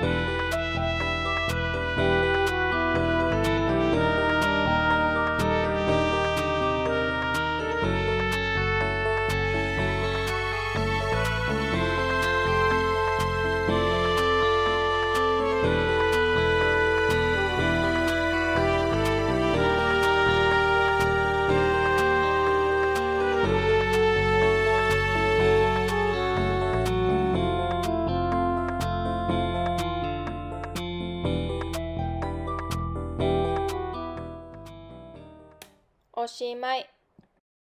Thank you. おしまい。